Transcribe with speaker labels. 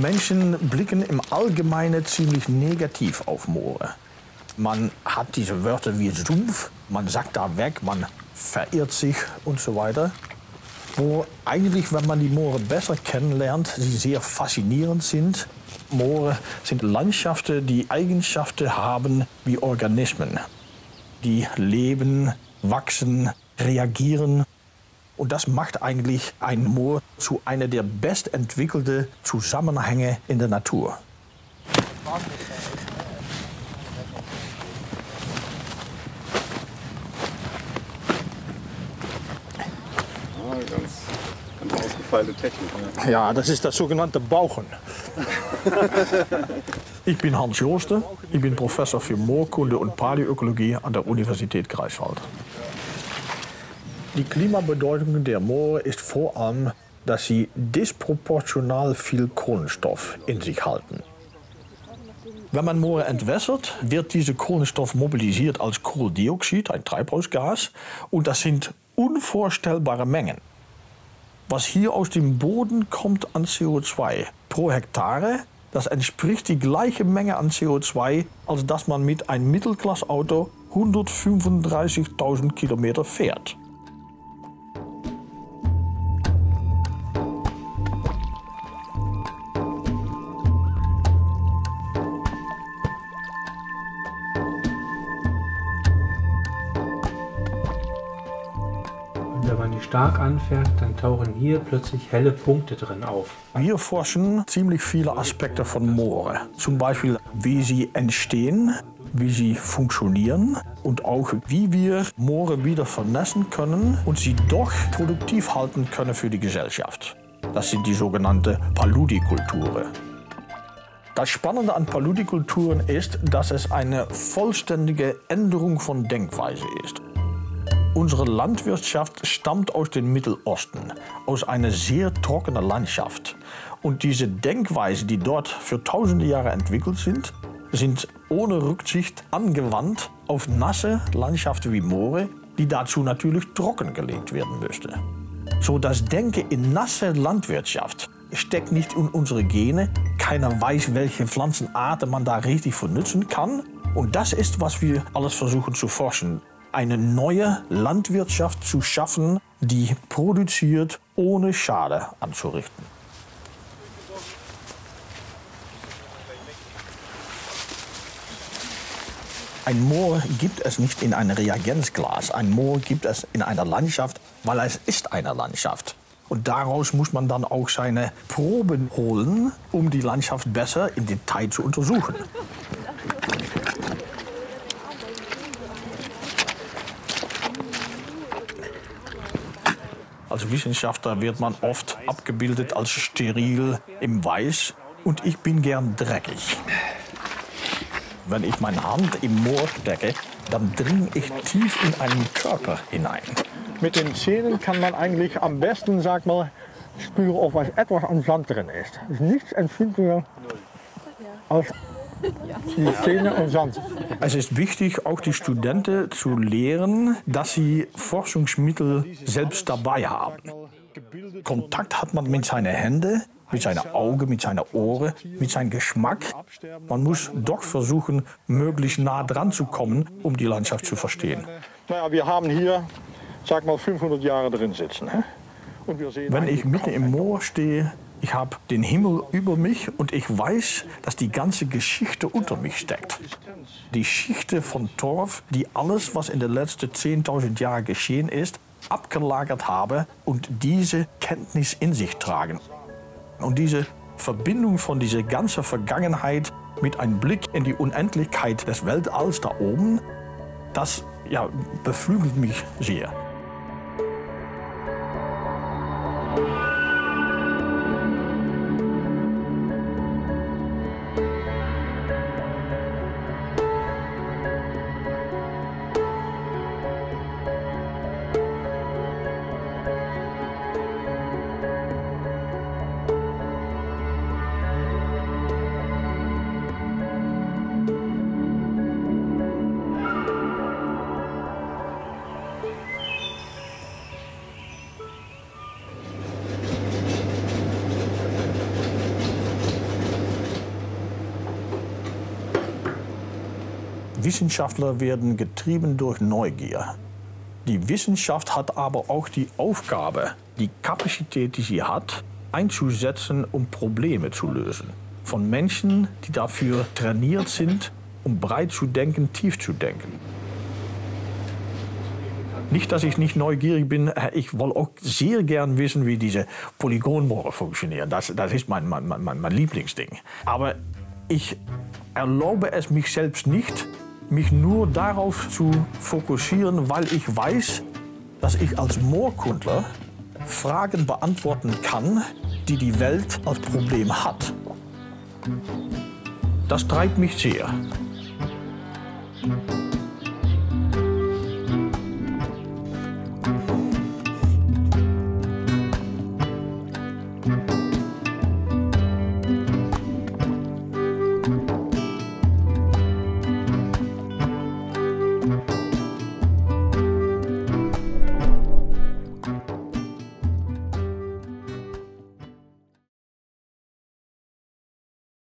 Speaker 1: Menschen blicken im Allgemeinen ziemlich negativ auf Moore. Man hat diese Wörter wie Sumpf, man sagt da weg, man verirrt sich und so weiter. Wo eigentlich, wenn man die Moore besser kennenlernt, sie sehr faszinierend sind. Moore sind Landschaften, die Eigenschaften haben wie Organismen. Die leben, wachsen, reagieren und das macht eigentlich ein Moor zu einer der bestentwickelten Zusammenhänge in der Natur.
Speaker 2: Ah, Technik.
Speaker 1: Ja, das ist das sogenannte Bauchen. ich bin Hans Jooste, ich bin Professor für Moorkunde und Paläoökologie an der Universität Greifswald. Die Klimabedeutung der Moore ist vor allem, dass sie disproportional viel Kohlenstoff in sich halten. Wenn man Moore entwässert, wird dieser Kohlenstoff mobilisiert als Kohlendioxid, ein Treibhausgas, und das sind unvorstellbare Mengen. Was hier aus dem Boden kommt an CO2 pro Hektare, das entspricht die gleiche Menge an CO2, als dass man mit einem Mittelklassauto 135.000 Kilometer fährt.
Speaker 3: Man die stark anfährt, dann tauchen hier plötzlich helle Punkte drin auf.
Speaker 1: Wir forschen ziemlich viele Aspekte von Moore. Zum Beispiel, wie sie entstehen, wie sie funktionieren und auch, wie wir Moore wieder vernässen können und sie doch produktiv halten können für die Gesellschaft. Das sind die sogenannten Paludikulturen. Das Spannende an Paludikulturen ist, dass es eine vollständige Änderung von Denkweise ist. Unsere Landwirtschaft stammt aus dem Mittelosten, aus einer sehr trockenen Landschaft. Und diese Denkweise, die dort für tausende Jahre entwickelt sind, sind ohne Rücksicht angewandt auf nasse Landschaften wie Moore, die dazu natürlich trockengelegt werden müsste. So das Denken in nasse Landwirtschaft steckt nicht in unsere Gene. Keiner weiß, welche Pflanzenarten man da richtig für nutzen kann. Und das ist, was wir alles versuchen zu forschen eine neue Landwirtschaft zu schaffen, die produziert, ohne Schade anzurichten. Ein Moor gibt es nicht in einem Reagenzglas. Ein Moor gibt es in einer Landschaft, weil es ist eine Landschaft. Und daraus muss man dann auch seine Proben holen, um die Landschaft besser im Detail zu untersuchen. Als Wissenschaftler wird man oft abgebildet als steril im Weiß und ich bin gern dreckig. Wenn ich meine Hand im Moor stecke, dann dringe ich tief in einen Körper hinein. Mit den Zähnen kann man eigentlich am besten, sag mal, spüren, ob was etwas an Sand drin ist. Es ist nichts empfindlicher als die Zähne und Sand. Es ist wichtig, auch die Studenten zu lehren, dass sie Forschungsmittel selbst dabei haben. Kontakt hat man mit seinen Händen, mit seinen Augen, mit seinen Ohren, mit seinem Geschmack. Man muss doch versuchen, möglichst nah dran zu kommen, um die Landschaft zu verstehen. Naja, wir haben hier, sag mal, 500 Jahre drin sitzen. Wenn ich mitten im Moor stehe, ich habe den Himmel über mich und ich weiß, dass die ganze Geschichte unter mich steckt. Die Geschichte von Torf, die alles, was in den letzten 10.000 Jahren geschehen ist, abgelagert habe und diese Kenntnis in sich tragen. Und diese Verbindung von dieser ganzen Vergangenheit mit einem Blick in die Unendlichkeit des Weltalls da oben, das ja, beflügelt mich sehr. Wissenschaftler werden getrieben durch Neugier. Die Wissenschaft hat aber auch die Aufgabe, die Kapazität, die sie hat, einzusetzen, um Probleme zu lösen. Von Menschen, die dafür trainiert sind, um breit zu denken, tief zu denken. Nicht, dass ich nicht neugierig bin. Ich will auch sehr gern wissen, wie diese Polygonbohrer funktionieren. Das, das ist mein, mein, mein, mein Lieblingsding. Aber ich erlaube es mich selbst nicht, mich nur darauf zu fokussieren, weil ich weiß, dass ich als Moorkundler Fragen beantworten kann, die die Welt als Problem hat. Das treibt mich sehr.